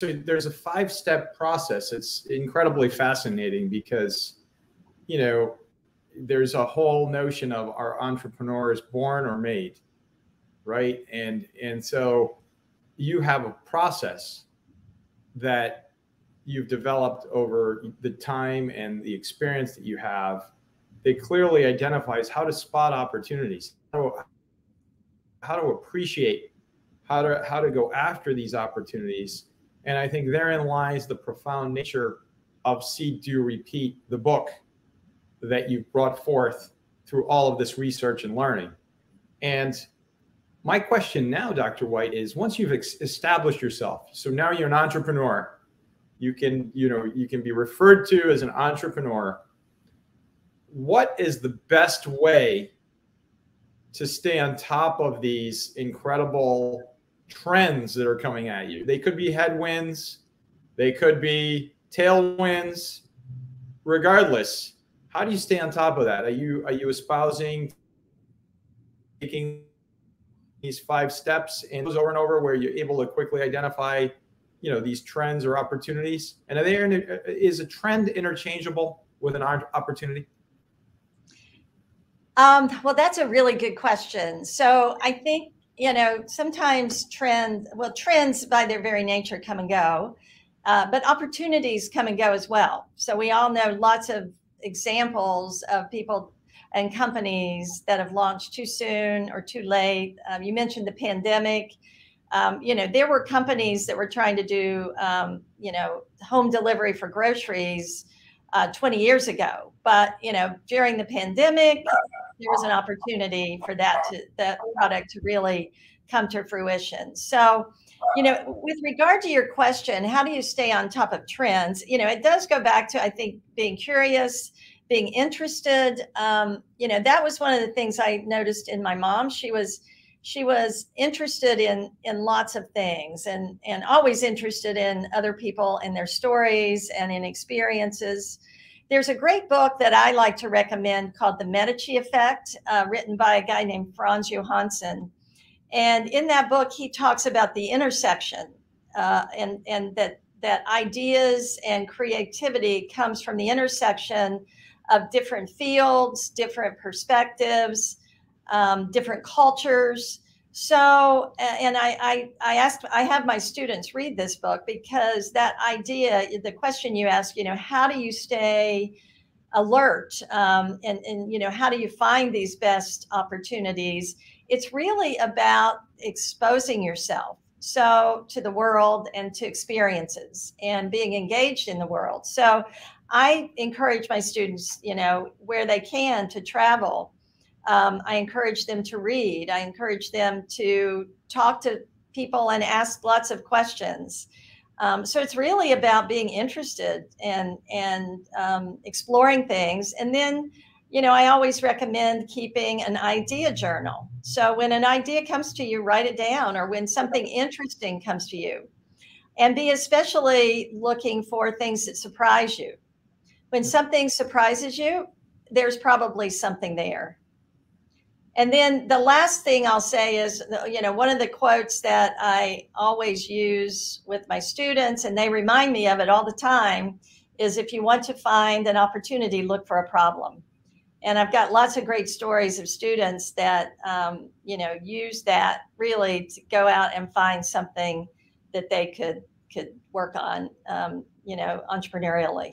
so there's a five step process. It's incredibly fascinating because, you know, there's a whole notion of our entrepreneurs born or made, right? And and so you have a process that you've developed over the time and the experience that you have that clearly identifies how to spot opportunities, how how to appreciate, how to how to go after these opportunities and I think therein lies the profound nature of See, Do, Repeat, the book that you've brought forth through all of this research and learning. And my question now, Dr. White, is once you've established yourself, so now you're an entrepreneur, you can, you know, you can be referred to as an entrepreneur. What is the best way to stay on top of these incredible trends that are coming at you. They could be headwinds, they could be tailwinds. Regardless, how do you stay on top of that? Are you are you espousing taking these five steps and those over and over where you're able to quickly identify you know these trends or opportunities and are there is a trend interchangeable with an opportunity um, well that's a really good question so i think you know, sometimes trends, well, trends by their very nature come and go, uh, but opportunities come and go as well. So we all know lots of examples of people and companies that have launched too soon or too late. Um, you mentioned the pandemic. Um, you know, there were companies that were trying to do, um, you know, home delivery for groceries uh, 20 years ago. But, you know, during the pandemic, there was an opportunity for that to that product to really come to fruition. So, you know, with regard to your question, how do you stay on top of trends? You know, it does go back to I think being curious, being interested. Um, you know, that was one of the things I noticed in my mom. She was she was interested in in lots of things and and always interested in other people and their stories and in experiences there's a great book that I like to recommend called The Medici Effect, uh, written by a guy named Frans Johansson. And in that book, he talks about the intersection uh, and, and that, that ideas and creativity comes from the intersection of different fields, different perspectives, um, different cultures. So, and I, I, I asked, I have my students read this book because that idea, the question you ask, you know, how do you stay alert, um, and and you know, how do you find these best opportunities? It's really about exposing yourself so to the world and to experiences and being engaged in the world. So, I encourage my students, you know, where they can to travel um, I encourage them to read. I encourage them to talk to people and ask lots of questions. Um, so it's really about being interested and and um, exploring things. And then, you know, I always recommend keeping an idea journal. So when an idea comes to you, write it down, or when something interesting comes to you, and be especially looking for things that surprise you. When something surprises you, there's probably something there. And then the last thing I'll say is, you know, one of the quotes that I always use with my students, and they remind me of it all the time, is if you want to find an opportunity, look for a problem. And I've got lots of great stories of students that, um, you know, use that really to go out and find something that they could could work on, um, you know, entrepreneurially.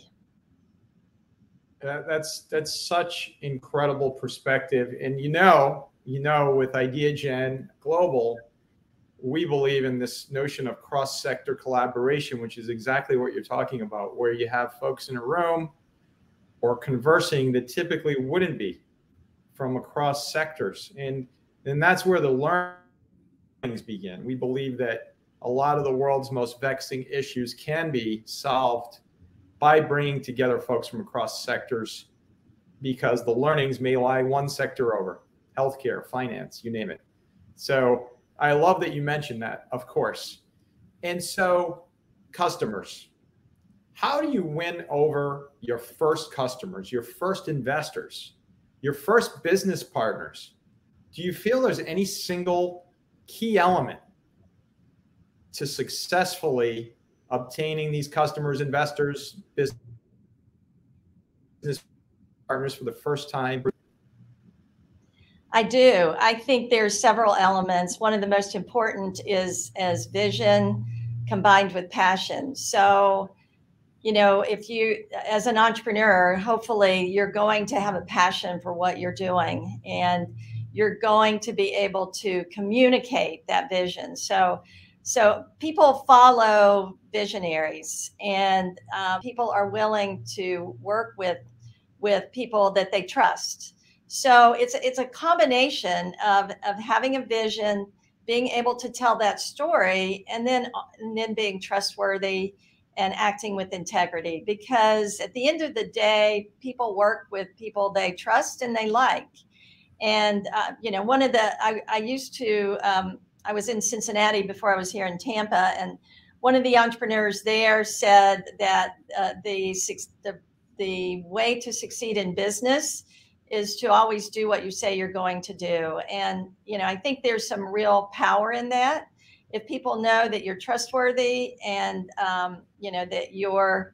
That, that's that's such incredible perspective, and you know, you know, with IdeaGen Global, we believe in this notion of cross-sector collaboration, which is exactly what you're talking about, where you have folks in a room or conversing that typically wouldn't be from across sectors, and and that's where the learnings begin. We believe that a lot of the world's most vexing issues can be solved by bringing together folks from across sectors because the learnings may lie one sector over healthcare, finance, you name it. So I love that you mentioned that, of course. And so, customers, how do you win over your first customers, your first investors, your first business partners? Do you feel there's any single key element to successfully obtaining these customers, investors, business partners for the first time? I do. I think there's several elements. One of the most important is as vision combined with passion. So, you know, if you, as an entrepreneur, hopefully you're going to have a passion for what you're doing and you're going to be able to communicate that vision. So, so people follow visionaries and uh, people are willing to work with with people that they trust. So it's it's a combination of of having a vision, being able to tell that story, and then and then being trustworthy and acting with integrity. Because at the end of the day, people work with people they trust and they like. And uh, you know, one of the I, I used to um, I was in Cincinnati before I was here in Tampa, and one of the entrepreneurs there said that uh, the the the way to succeed in business is to always do what you say you're going to do. And, you know, I think there's some real power in that. If people know that you're trustworthy and, um, you know, that you're,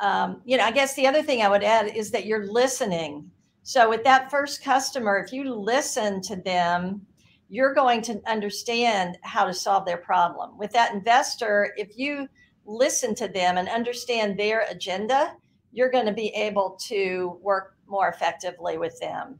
um, you know, I guess the other thing I would add is that you're listening. So with that first customer, if you listen to them, you're going to understand how to solve their problem. With that investor, if you listen to them and understand their agenda, you're going to be able to work more effectively with them.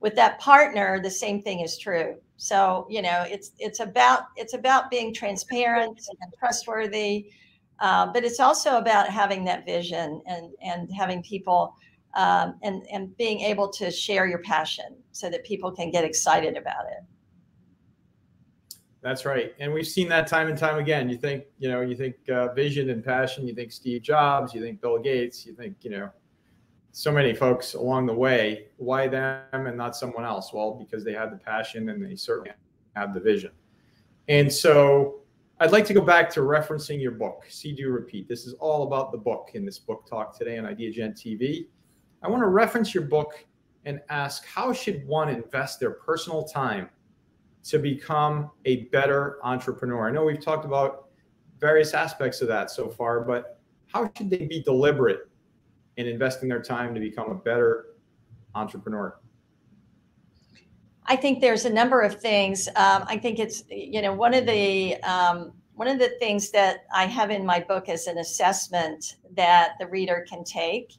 With that partner the same thing is true. So you know it's it's about it's about being transparent and trustworthy uh, but it's also about having that vision and and having people um, and and being able to share your passion so that people can get excited about it that's right. And we've seen that time and time again. You think you know you think uh, vision and passion you think steve jobs you think bill gates you think you know so many folks along the way. Why them and not someone else? Well because they had the passion and they certainly have the vision. And so i'd like to go back to referencing your book. See do repeat. This is all about the book in this book talk today on ideagen tv i want to reference your book and ask how should one invest their personal time to become a better entrepreneur? I know we've talked about various aspects of that so far, but how should they be deliberate in investing their time to become a better entrepreneur? I think there's a number of things. Um, I think it's you know one of the um, one of the things that I have in my book is an assessment that the reader can take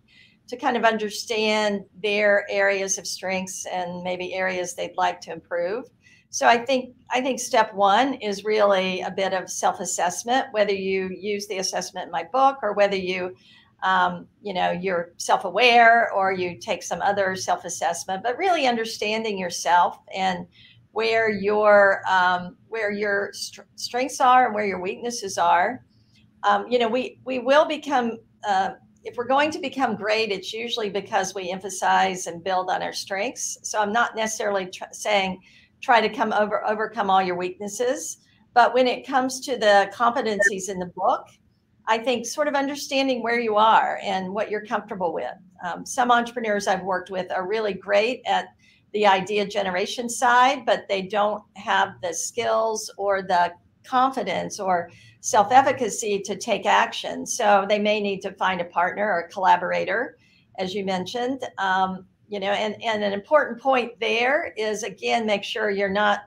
to kind of understand their areas of strengths and maybe areas they'd like to improve. So I think I think step one is really a bit of self-assessment, whether you use the assessment in my book or whether you um, you know you're self-aware or you take some other self-assessment, but really understanding yourself and where your um, where your st- strengths are and where your weaknesses are. Um, you know, we we will become uh, if we're going to become great, it's usually because we emphasize and build on our strengths. So I'm not necessarily tr- saying try to come over overcome all your weaknesses. But when it comes to the competencies in the book, I think sort of understanding where you are and what you're comfortable with. Um, some entrepreneurs I've worked with are really great at the idea generation side, but they don't have the skills or the confidence or self efficacy to take action. So they may need to find a partner or a collaborator, as you mentioned. Um, you know and and an important point there is again make sure you're not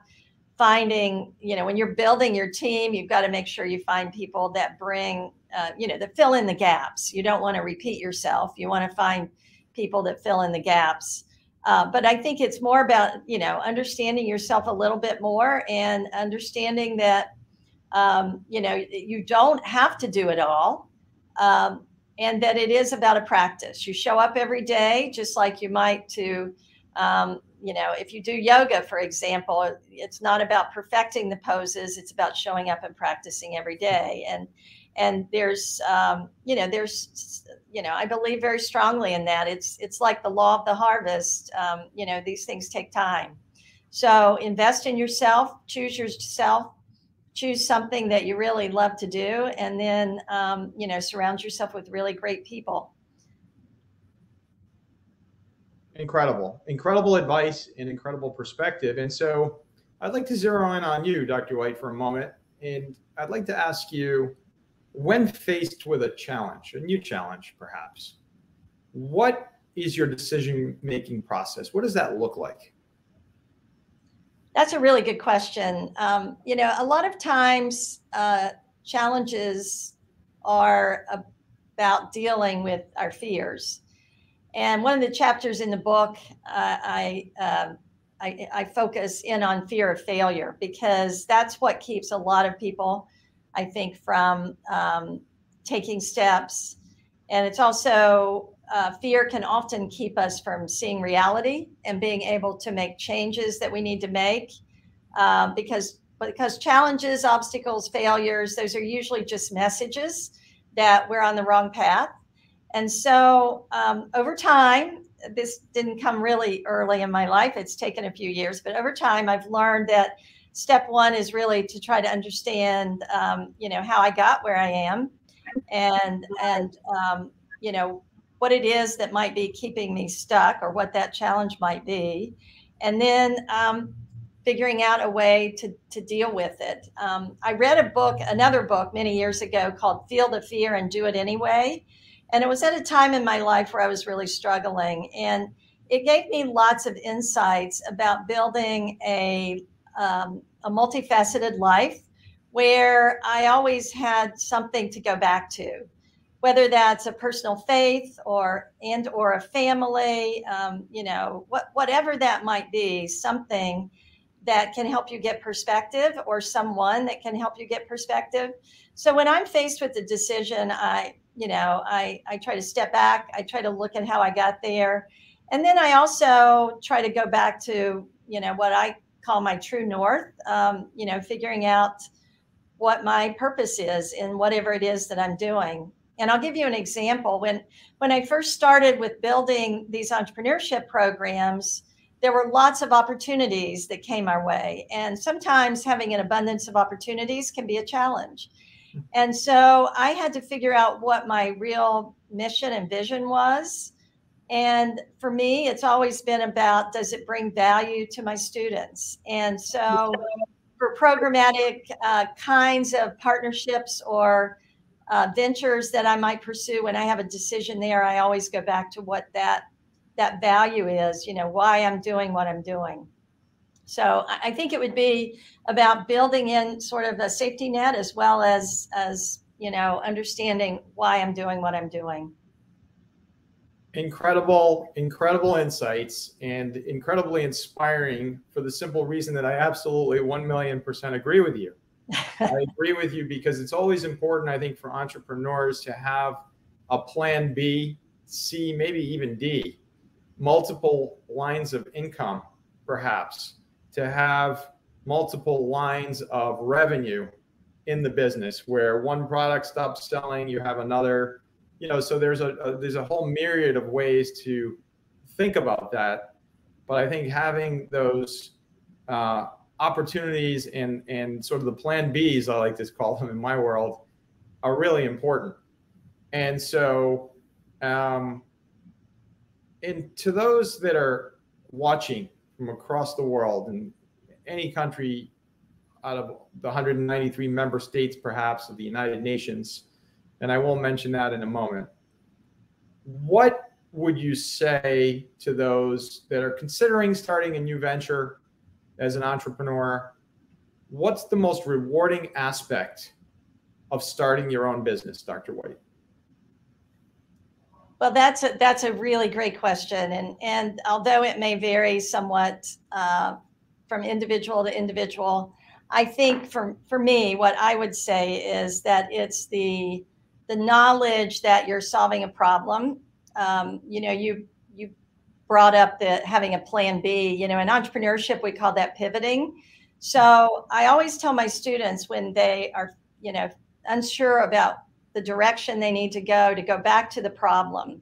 finding you know when you're building your team you've got to make sure you find people that bring uh, you know that fill in the gaps you don't want to repeat yourself you want to find people that fill in the gaps uh, but i think it's more about you know understanding yourself a little bit more and understanding that um, you know you don't have to do it all um, and that it is about a practice. You show up every day, just like you might to, um, you know, if you do yoga, for example, it's not about perfecting the poses; it's about showing up and practicing every day. And and there's, um, you know, there's, you know, I believe very strongly in that. It's it's like the law of the harvest. Um, you know, these things take time. So invest in yourself, choose yourself, choose something that you really love to do and then um, you know surround yourself with really great people incredible incredible advice and incredible perspective and so i'd like to zero in on you dr white for a moment and i'd like to ask you when faced with a challenge, a new challenge perhaps, what is your decision making process? What does that look like? That's a really good question. Um, you know, a lot of times uh, challenges are about dealing with our fears. And one of the chapters in the book, uh, I, uh, I, I focus in on fear of failure because that's what keeps a lot of people, I think, from um, taking steps. And it's also uh, fear can often keep us from seeing reality and being able to make changes that we need to make um, because because challenges obstacles failures those are usually just messages that we're on the wrong path. And so um, over time this didn't come really early in my life it's taken a few years but over time i've learned that step one is really to try to understand um, you know how i got where i am. And and um, you know what it is that might be keeping me stuck or what that challenge might be. And then um, figuring out a way to, to deal with it. Um, I read a book, another book many years ago called Feel the Fear and Do It Anyway. And it was at a time in my life where I was really struggling. And it gave me lots of insights about building a, um, a multifaceted life where I always had something to go back to whether that's a personal faith or and or a family um, you know what, whatever that might be something that can help you get perspective or someone that can help you get perspective. So when i'm faced with the decision i you know i i try to step back i try to look at how i got there. And then i also try to go back to you know what i call my true north um, you know figuring out what my purpose is in whatever it is that i'm doing and I'll give you an example. When when I first started with building these entrepreneurship programs, there were lots of opportunities that came our way. And sometimes having an abundance of opportunities can be a challenge. And so I had to figure out what my real mission and vision was. And for me, it's always been about does it bring value to my students? And so for programmatic uh, kinds of partnerships or uh, ventures that I might pursue when I have a decision there, I always go back to what that that value is. You know, why I'm doing what I'm doing. So I think it would be about building in sort of a safety net as well as as you know understanding why I'm doing what I'm doing. Incredible, incredible insights and incredibly inspiring for the simple reason that I absolutely 1 million percent agree with you. I agree with you because it's always important, I think, for entrepreneurs to have a plan B, C, maybe even D, multiple lines of income, perhaps, to have multiple lines of revenue in the business where one product stops selling, you have another, you know, so there's a, a there's a whole myriad of ways to think about that. But I think having those uh, opportunities and and sort of the plan Bs, I like to call them in my world, are really important. And so, um, and to those that are watching from across the world in any country out of the 193 member states, perhaps of the United Nations, and I will mention that in a moment. What would you say to those that are considering starting a new venture as an entrepreneur, what's the most rewarding aspect of starting your own business, Dr. White? Well, that's a, that's a really great question, and and although it may vary somewhat uh, from individual to individual, I think for for me, what I would say is that it's the the knowledge that you're solving a problem. Um, you know, you brought up the having a plan B. You know, in entrepreneurship, we call that pivoting. So I always tell my students when they are, you know, unsure about the direction they need to go to go back to the problem.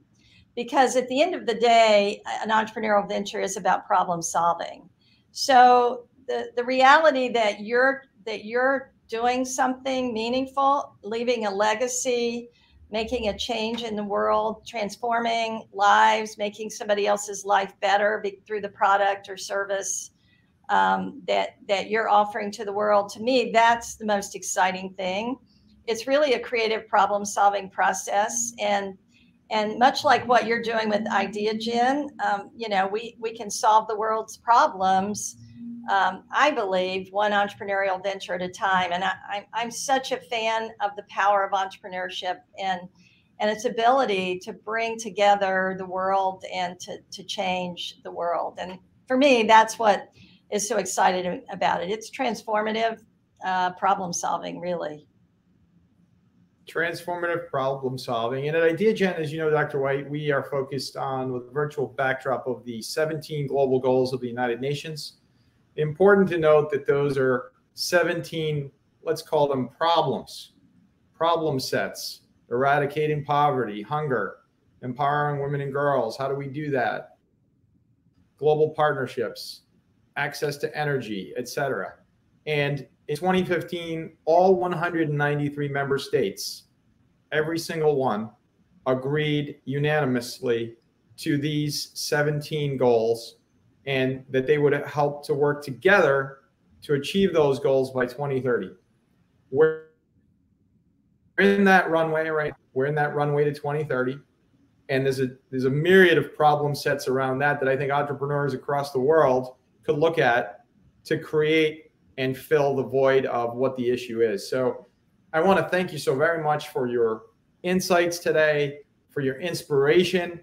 Because at the end of the day, an entrepreneurial venture is about problem solving. So the, the reality that you're that you're doing something meaningful, leaving a legacy, making a change in the world, transforming lives, making somebody else's life better through the product or service um, that that you're offering to the world. To me, that's the most exciting thing. it's really a creative problem solving process and and much like what you're doing with IdeaGen, um, you know, we, we can solve the world's problems, um, I believe, one entrepreneurial venture at a time. And I, I'm such a fan of the power of entrepreneurship and, and its ability to bring together the world and to, to change the world. And for me, that's what is so exciting about it. It's transformative uh, problem solving, really transformative problem solving. And at IdeaGen, as you know, Dr. White, we are focused on with the virtual backdrop of the 17 global goals of the United Nations. Important to note that those are 17, let's call them problems, problem sets, eradicating poverty, hunger, empowering women and girls. How do we do that? Global partnerships, access to energy, etc. And in 2015, all 193 member states, every single one, agreed unanimously to these 17 goals and that they would help to work together to achieve those goals by 2030. We're in that runway, right? We're in that runway to 2030. And there's a there's a myriad of problem sets around that that I think entrepreneurs across the world could look at to create and fill the void of what the issue is. So I want to thank you so very much for your insights today, for your inspiration,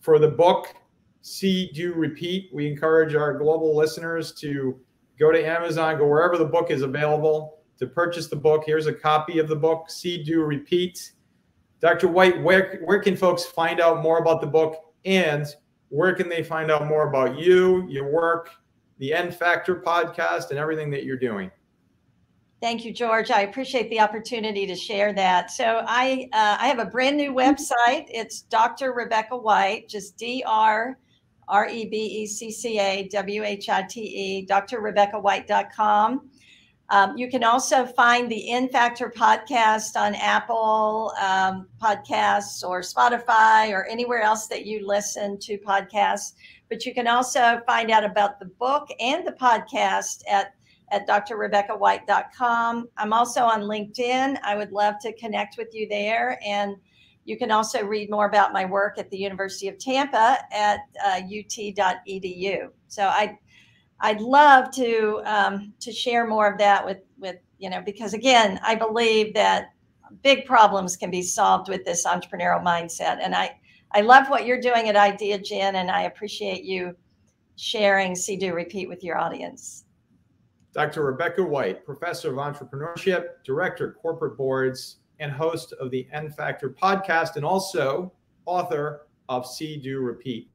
for the book, See, Do, Repeat. We encourage our global listeners to go to Amazon, go wherever the book is available to purchase the book. Here's a copy of the book, See, Do, Repeat. Dr. White, where, where can folks find out more about the book and where can they find out more about you, your work, the N Factor podcast, and everything that you're doing. Thank you, George. I appreciate the opportunity to share that. So I uh, I have a brand new website. It's Dr. Rebecca White, just D R R E B E C C A W H I T E, drrebeccawhite.com. Um, you can also find the N Factor podcast on Apple um, Podcasts or Spotify or anywhere else that you listen to podcasts. But you can also find out about the book and the podcast at at drrebeccawhite.com. I'm also on LinkedIn. I would love to connect with you there. And you can also read more about my work at the University of Tampa at uh, ut.edu. So I I'd love to um, to share more of that with with you know because again I believe that big problems can be solved with this entrepreneurial mindset, and I I love what you're doing at IdeaGen, and I appreciate you sharing See Do Repeat with your audience. Dr. Rebecca White, Professor of Entrepreneurship, Director Corporate Boards, and host of the N Factor podcast, and also author of See, Do, Repeat.